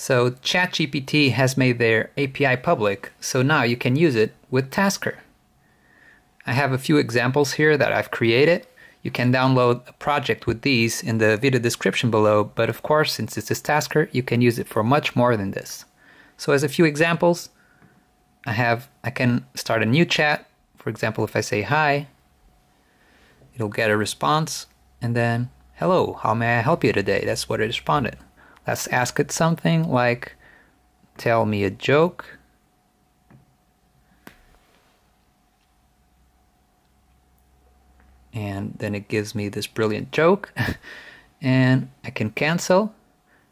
So ChatGPT has made their API public, so now you can use it with Tasker. I have a few examples here that I've created. You can download a project with these in the video description below, but of course, since this is Tasker, you can use it for much more than this. So as a few examples, I have I can start a new chat. For example, if I say hi, it'll get a response and then hello, how may I help you today? That's what it responded. Let's ask it something like tell me a joke. And then it gives me this brilliant joke. and I can cancel.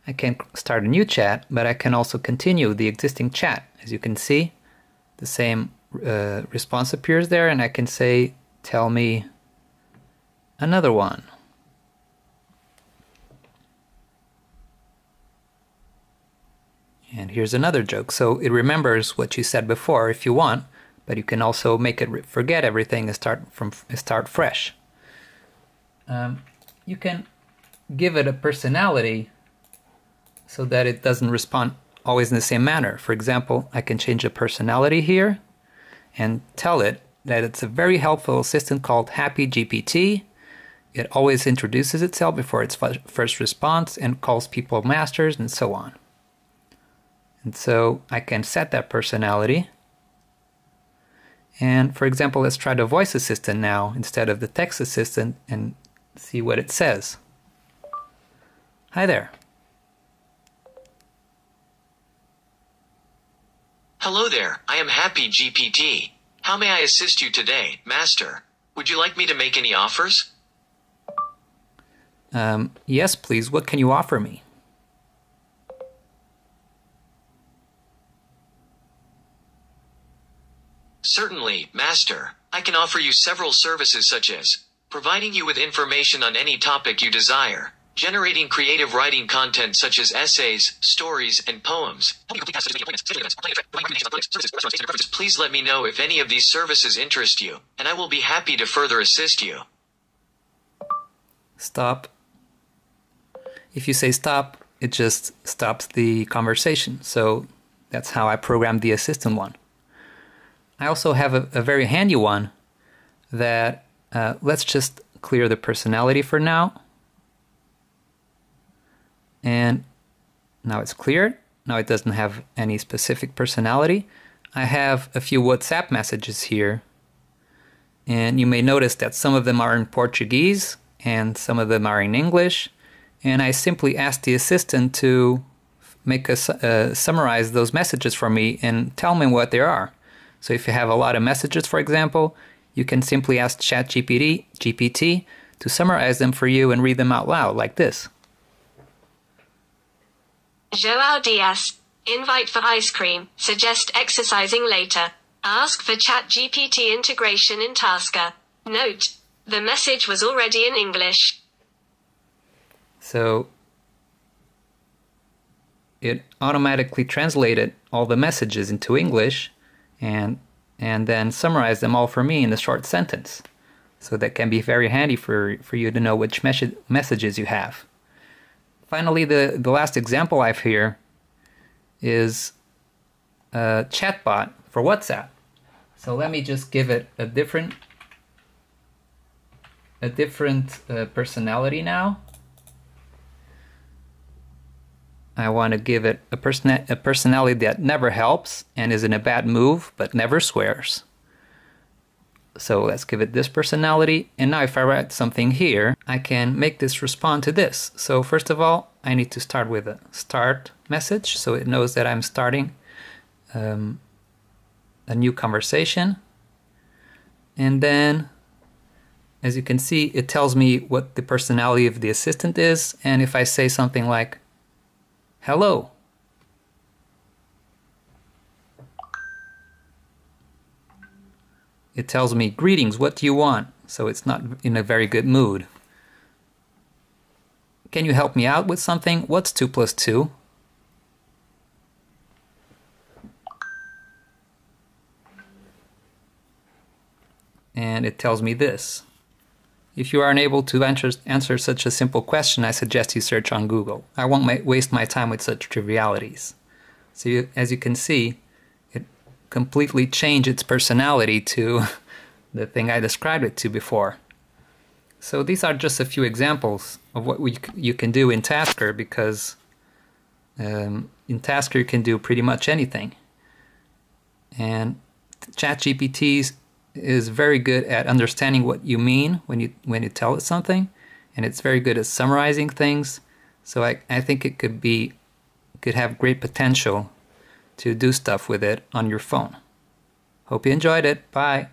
I can start a new chat, but I can also continue the existing chat. As you can see, the same uh, response appears there, and I can say, tell me another one. And here's another joke. So it remembers what you said before if you want, but you can also make it forget everything and start from start fresh. Um, you can give it a personality so that it doesn't respond always in the same manner. For example, I can change the personality here and tell it that it's a very helpful assistant called Happy GPT. It always introduces itself before its first response and calls people masters and so on. And so I can set that personality. And for example, let's try the voice assistant now instead of the text assistant and see what it says. Hi there. Hello there, I am Happy GPT. How may I assist you today, Master? Would you like me to make any offers? Um, yes, please. What can you offer me? Certainly, Master. I can offer you several services such as providing you with information on any topic you desire, generating creative writing content such as essays, stories, and poems. Please let me know if any of these services interest you, and I will be happy to further assist you. Stop. If you say stop, it just stops the conversation. So that's how I programmed the assistant one. I also have a, a very handy one that uh, let's just clear the personality for now. And now it's cleared. Now it doesn't have any specific personality. I have a few WhatsApp messages here. And you may notice that some of them are in Portuguese and some of them are in English. And I simply asked the assistant to make a uh, summarize those messages for me and tell me what they are. So if you have a lot of messages, for example, you can simply ask ChatGPT GPT to summarize them for you and read them out loud like this. Joao Dias. Invite for ice cream. Suggest exercising later. Ask for ChatGPT integration in Tasker. Note. The message was already in English. So it automatically translated all the messages into English and and then summarize them all for me in a short sentence. So that can be very handy for, for you to know which mes- messages you have. Finally, the, the last example I have here is a chatbot for WhatsApp. So let me just give it a different a different uh, personality now. I want to give it a, person a personality that never helps and is in a bad move but never swears. So let's give it this personality. And now if I write something here, I can make this respond to this. So first of all, I need to start with a start message so it knows that I'm starting um, a new conversation. And then, as you can see, it tells me what the personality of the assistant is. And if I say something like, Hello. It tells me, Greetings, what do you want? So it's not in a very good mood. Can you help me out with something? What's 2 plus 2? And it tells me this. If you are unable to answer, answer such a simple question, I suggest you search on Google. I won't ma- waste my time with such trivialities. So, you, as you can see, it completely changed its personality to the thing I described it to before. So, these are just a few examples of what we, you can do in Tasker because um, in Tasker you can do pretty much anything. And ChatGPT is very good at understanding what you mean when you when you tell it something, and it's very good at summarizing things. So I, I think it could be could have great potential to do stuff with it on your phone. Hope you enjoyed it. Bye.